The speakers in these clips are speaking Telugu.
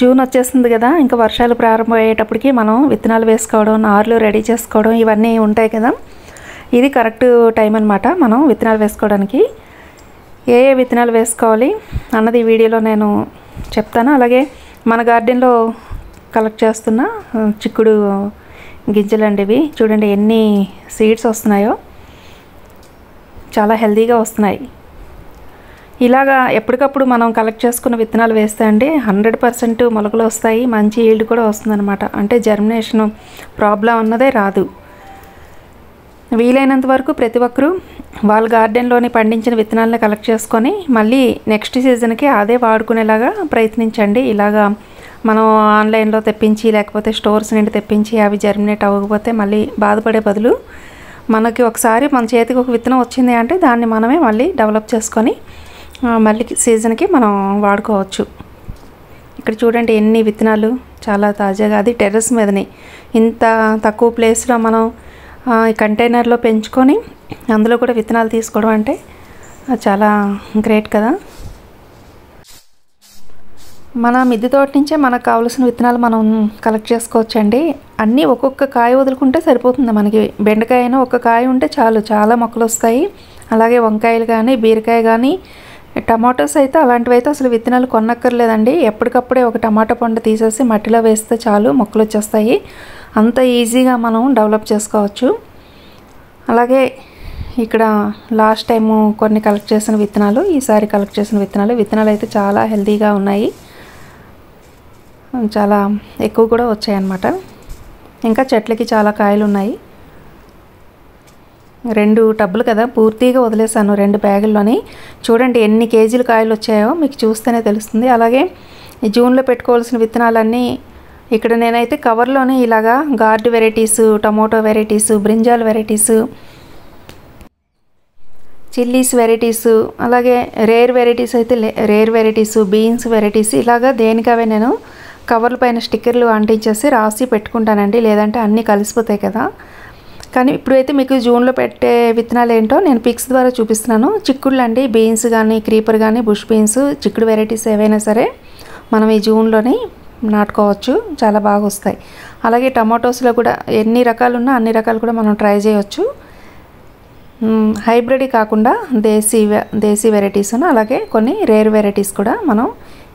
జూన్ వచ్చేస్తుంది కదా ఇంకా వర్షాలు ప్రారంభమయ్యేటప్పటికి మనం విత్తనాలు వేసుకోవడం నార్లు రెడీ చేసుకోవడం ఇవన్నీ ఉంటాయి కదా. ఇది కరెక్ట్ టైం అనమాట మనం విత్తనాలు వేసుకోవడానికి. ఏ ఏ విత్తనాలు వేసుకోవాలి అన్నది ఈ వీడియోలో నేను చెప్తాను. అలాగే మన గార్డెన్లో కలెక్ట్ చేస్తున్న చిక్కుడు గింజలండి ఇవి చూడండి ఎన్ని సీడ్స్ వస్తున్నాయో. చాలా హెల్తీగా వస్తున్నాయి. ఇలాగా ఎప్పటికప్పుడు మనం కలెక్ట్ చేసుకున్న విత్తనాలు వేస్తే అండి హండ్రెడ్ పర్సెంట్ మొలకలు వస్తాయి మంచి ఈల్డ్ కూడా వస్తుందన్నమాట. అంటే జర్మినేషన్ ప్రాబ్లం అన్నదే రాదు. వీలైనంత వరకు ప్రతి ఒక్కరూ వాళ్ళ గార్డెన్లోని పండించిన విత్తనాలను కలెక్ట్ చేసుకొని మళ్ళీ నెక్స్ట్ సీజన్కి అదే వాడుకునేలాగా ప్రయత్నించండి. ఇలాగా మనం ఆన్లైన్లో తెప్పించి లేకపోతే స్టోర్స్ నుండి తెప్పించి అవి జర్మినేట్ అవ్వకపోతే మళ్ళీ బాధపడే బదులు మనకి ఒకసారి మన చేతికి ఒక విత్తనం వచ్చింది అంటే దాన్ని మనమే మళ్ళీ డెవలప్ చేసుకొని మళ్ళీ సీజన్కి మనం వాడుకోవచ్చు. ఇక్కడ చూడండి ఎన్ని విత్తనాలు చాలా తాజాగా. అది టెర్రస్ మీదనే. ఇంత తక్కువ ప్లేస్లో మనం ఈ కంటైనర్లో పెంచుకొని అందులో కూడా విత్తనాలు తీసుకోవడం అంటే చాలా గ్రేట్ కదా. మన మిద్దె తోట నుంచే మనకు కావాల్సిన విత్తనాలు మనం కలెక్ట్ చేసుకోవచ్చండి. అన్నీ ఒక్కొక్క కాయ వదులుకుంటే సరిపోతుంది మనకి. బెండకాయ అయినా ఒక్క కాయ ఉంటే చాలు. చాలా మొక్కలు వస్తాయి. అలాగే వంకాయలు కానీ బీరకాయ కానీ టమాటోస్ అయితే అలాంటివి అయితే అసలు విత్తనాలు కొనక్కర్లేదండి. ఎప్పటికప్పుడే ఒక టమాటా పండు తీసేసి మట్టిలో వేస్తే చాలు మొక్కలు వచ్చేస్తాయి. అంత ఈజీగా మనం డెవలప్ చేసుకోవచ్చు. అలాగే ఇక్కడ లాస్ట్ టైము కొన్ని కలెక్ట్ చేసిన విత్తనాలు ఈసారి కలెక్ట్ చేసిన విత్తనాలు. విత్తనాలు అయితే చాలా హెల్తీగా ఉన్నాయి. చాలా ఎక్కువ కూడా వచ్చాయన్నమాట. ఇంకా చెట్లకి చాలా కాయలు ఉన్నాయి రెండు టబ్బులు కదా పూర్తిగా వదిలేసాను రెండు బ్యాగుల్లోని. చూడండి ఎన్ని కేజీలు కాయలు వచ్చాయో మీకు చూస్తేనే తెలుస్తుంది. అలాగే జూన్లో పెట్టుకోవాల్సిన విత్తనాలన్నీ ఇక్కడ నేనైతే కవర్లోనే ఇలాగా gourd varieties tomato varieties brinjal varieties chillies varieties అలాగే రేర్ వెరైటీస్ అయితే లే- రేర్ వెరైటీస్ బీన్స్ వెరైటీస్ ఇలాగా దేనికవే నేను కవర్ల పైన స్టిక్కర్లు అంటించేసి రాసి పెట్టుకుంటానండి. లేదంటే అన్నీ కలిసిపోతాయి కదా. కానీ ఇప్పుడైతే మీకు జూన్లో పెట్టే విత్తనాలు ఏంటో నేను పిక్స్ ద్వారా చూపిస్తున్నాను. చిక్కుళ్ళు అండి బీన్స్ కానీ క్రీపర్ కానీ బుష్ బీన్స్ చిక్కుడు వెరైటీస్ ఏవైనా సరే మనం ఈ జూన్లోనే నాటుకోవచ్చు. చాలా బాగా వస్తాయి. అలాగే టమాటోస్లో కూడా ఎన్ని రకాలు ఉన్నా అన్ని రకాలు కూడా మనం ట్రై చేయవచ్చు హైబ్రిడ్ కాకుండా దేశీ దేశీ వెరైటీస్ అలాగే కొన్ని రేర్ వెరైటీస్ కూడా మనం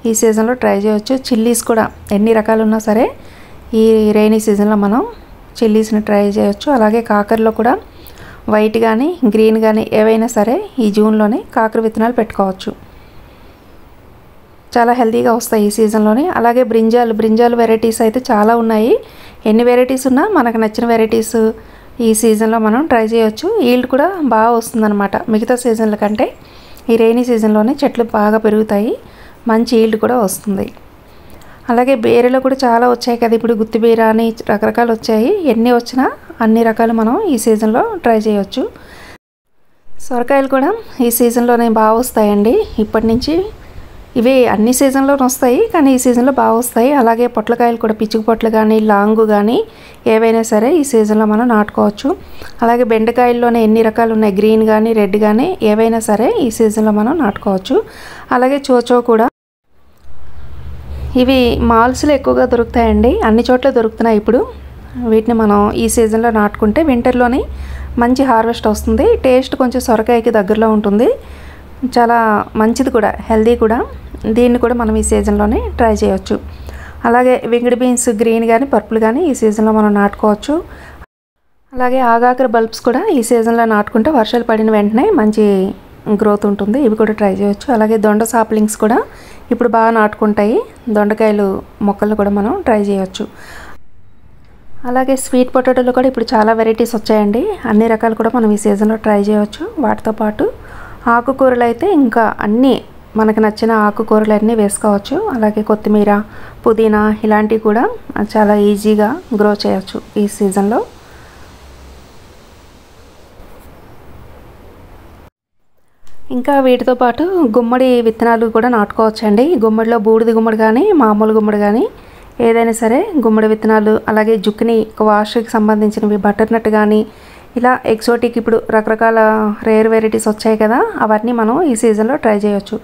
ఈ సీజన్లో ట్రై చేయవచ్చు చిల్లీస్ కూడా ఎన్ని రకాలు ఉన్నా సరే ఈ రైనీ సీజన్లో మనం చిల్లీస్ని ట్రై చేయొచ్చు. అలాగే కాకరలో కూడా వైట్ కానీ గ్రీన్ కానీ ఏవైనా సరే ఈ జూన్లోనే కాకర విత్తనాలు పెట్టుకోవచ్చు. చాలా హెల్తీగా వస్తాయి ఈ సీజన్లోనే. అలాగే బ్రింజాలు బ్రింజాలు వెరైటీస్ అయితే చాలా ఉన్నాయి. ఎన్ని వెరైటీస్ ఉన్నా మనకు నచ్చిన వెరైటీస్ ఈ సీజన్లో మనం ట్రై చేయొచ్చు. ఈల్డ్ కూడా బాగా వస్తుందన్నమాట. మిగతా సీజన్ల కంటే ఈ రైనీ సీజన్లోనే చెట్లు బాగా పెరుగుతాయి. మంచి ఈల్డ్ కూడా వస్తుంది. అలాగే బేరలో కూడా చాలా వచ్చాయి కదా. ఇప్పుడు గుత్తి బీర అని రకరకాలు వచ్చాయి. ఎన్ని వచ్చినా అన్ని రకాలు మనం ఈ సీజన్లో ట్రై చేయొచ్చు. సొరకాయలు కూడా ఈ సీజన్లోనే బాగా వస్తాయండి. ఇప్పటి నుంచి ఇవి అన్ని సీజన్లోనే వస్తాయి కానీ ఈ సీజన్లో బాగా వస్తాయి. అలాగే పొట్లకాయలు కూడా పిచ్చుకు పొట్లు కానీ లాంగు కానీ ఏవైనా సరే ఈ సీజన్లో మనం నాటుకోవచ్చు. అలాగే బెండకాయల్లోనే ఎన్ని రకాలు ఉన్నాయి? గ్రీన్ కానీ రెడ్ కానీ ఏవైనా సరే ఈ సీజన్లో మనం నాటుకోవచ్చు. అలాగే చోచో కూడా ఇవి మాల్స్లో ఎక్కువగా దొరుకుతాయండి. అన్ని చోట్ల దొరుకుతున్నాయి ఇప్పుడు. వీటిని మనం ఈ సీజన్లో నాటుకుంటే వింటర్లోని మంచి హార్వెస్ట్ వస్తుంది. టేస్ట్ కొంచెం సొరకాయకి దగ్గరలో ఉంటుంది. చాలా మంచిది కూడా హెల్దీ కూడా. దీన్ని కూడా మనం ఈ సీజన్లోనే ట్రై చేయొచ్చు. అలాగే వింగిడి బీన్స్ గ్రీన్ కానీ పర్పుల్ కానీ ఈ సీజన్లో మనం నాటుకోవచ్చు. అలాగే ఆగాకర బల్బ్స్ కూడా ఈ సీజన్లో నాటుకుంటే వర్షాలు పడిన వెంటనే మంచి గ్రోత్ ఉంటుంది. ఇవి కూడా ట్రై చేయొచ్చు. అలాగే దొండ సాప్లింగ్స్ కూడా ఇప్పుడు బాగా నాటుకుంటాయి. దొండకాయలు మొక్కలు కూడా మనం ట్రై చేయొచ్చు. అలాగే స్వీట్ పొటాటోలు కూడా ఇప్పుడు చాలా వెరైటీస్ వచ్చాయండి. అన్ని రకాలు కూడా మనం ఈ సీజన్లో ట్రై చేయవచ్చు వాటితో పాటు ఆకుకూరలు అయితే ఇంకా అన్నీ మనకు నచ్చిన ఆకుకూరలు అన్నీ వేసుకోవచ్చు. అలాగే కొత్తిమీర పుదీనా ఇలాంటివి కూడా చాలా ఈజీగా గ్రో చేయవచ్చు ఈ సీజన్లో ఇంకా వీటితో పాటు గుమ్మడి విత్తనాలు కూడా నాటుకోవచ్చండి. గుమ్మడిలో బూడిద గుమ్మడి కానీ మామూలు గుమ్మడి కానీ ఏదైనా సరే గుమ్మడి విత్తనాలు అలాగే జుక్కిని వాష్కి సంబంధించినవి బటర్నట్ కానీ ఇలా ఎక్సోటిక్ ఇప్పుడు రకరకాల రేర్ వెరైటీస్ వచ్చాయి కదా అవన్నీ మనం ఈ సీజన్లో ట్రై చేయొచ్చు.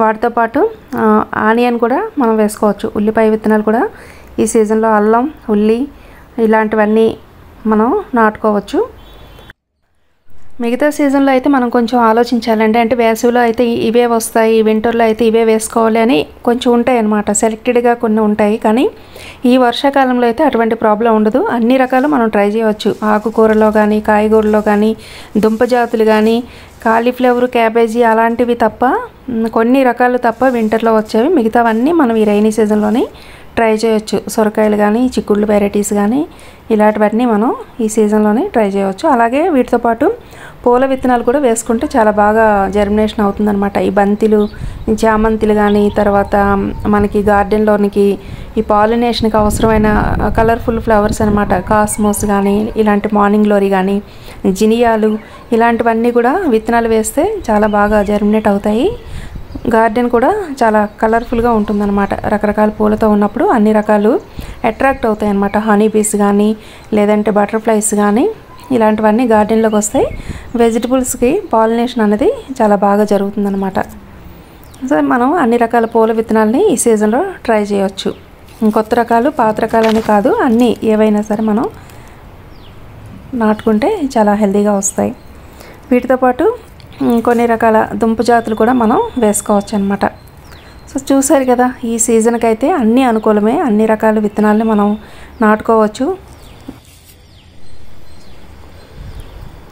వాటితో పాటు ఆనియన్ కూడా మనం వేసుకోవచ్చు. ఉల్లిపాయ విత్తనాలు కూడా ఈ సీజన్లో అల్లం ఉల్లి ఇలాంటివన్నీ మనం నాటుకోవచ్చు. మిగతా సీజన్లో అయితే మనం కొంచెం ఆలోచించాలండి. అంటే వేసవిలో అయితే ఇవే వస్తాయి వింటర్లో అయితే ఇవే వేసుకోవాలి అని కొంచెం ఉంటాయి అన్నమాట సెలెక్టెడ్గా కొన్ని ఉంటాయి. కానీ ఈ వర్షాకాలంలో అయితే అటువంటి ప్రాబ్లం ఉండదు. అన్ని రకాలు మనం ట్రై చేయవచ్చు. ఆకుకూరలో కానీ కాయగూరలో కానీ దుంప జాతులు కానీ కాలీఫ్లవర్ క్యాబేజీ అలాంటివి తప్ప కొన్ని రకాలు తప్ప వింటర్లో వచ్చేవి. మిగతావన్నీ మనం ఈ రైనీ సీజన్లోనే ట్రై చేయొచ్చు. సొరకాయలు కానీ చిక్కుళ్ళు వెరైటీస్ కానీ ఇలాంటివన్నీ మనం ఈ సీజన్లోనే ట్రై చేయవచ్చు అలాగే వీటితో పాటు పూల విత్తనాలు కూడా వేసుకుంటే చాలా బాగా జర్మినేషన్ అవుతుందన్నమాట. ఈ బంతిలు చామంతిలు కానీ తర్వాత మనకి గార్డెన్లోనికి ఈ పాలినేషన్కి అవసరమైన కలర్ఫుల్ ఫ్లవర్స్ అనమాట కాస్మోస్ కానీ ఇలాంటి మార్నింగ్ లోరీ కానీ జినియాలు ఇలాంటివన్నీ కూడా విత్తనాలు వేస్తే చాలా బాగా జర్మినేట్ అవుతాయి. గార్డెన్ కూడా చాలా కలర్ఫుల్గా ఉంటుందన్నమాట. రకరకాల పూలతో ఉన్నప్పుడు అన్ని రకాలు అట్రాక్ట్ అవుతాయి అన్నమాట హనీ బీస్ కానీ లేదంటే బటర్ఫ్లైస్ కానీ ఇలాంటివన్నీ గార్డెన్లోకి వస్తాయి. వెజిటబుల్స్కి పాలినేషన్ అనేది చాలా బాగా జరుగుతుందన్నమాట. సో మనం అన్ని రకాల పూల విత్తనాలని ఈ సీజన్లో ట్రై చేయొచ్చు. కొత్త రకాలు పాత రకాలని కాదు అన్నీ ఏవైనా సరే మనం నాటుకుంటే చాలా హెల్తీగా వస్తాయి. వీటితో పాటు కొన్ని రకాల దుంప జాతులు కూడా మనం వేసుకోవచ్చు అనమాట సో చూసారు కదా ఈ సీజన్కి అయితే అన్నీ అనుకూలమే అన్ని రకాల విత్తనాలని మనం నాటుకోవచ్చు.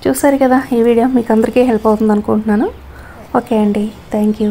చూసారు కదా ఈ వీడియో మీకు అందరికీ హెల్ప్ అవుతుంది అనుకుంటున్నాను ఓకే అండి థ్యాంక్ యూ.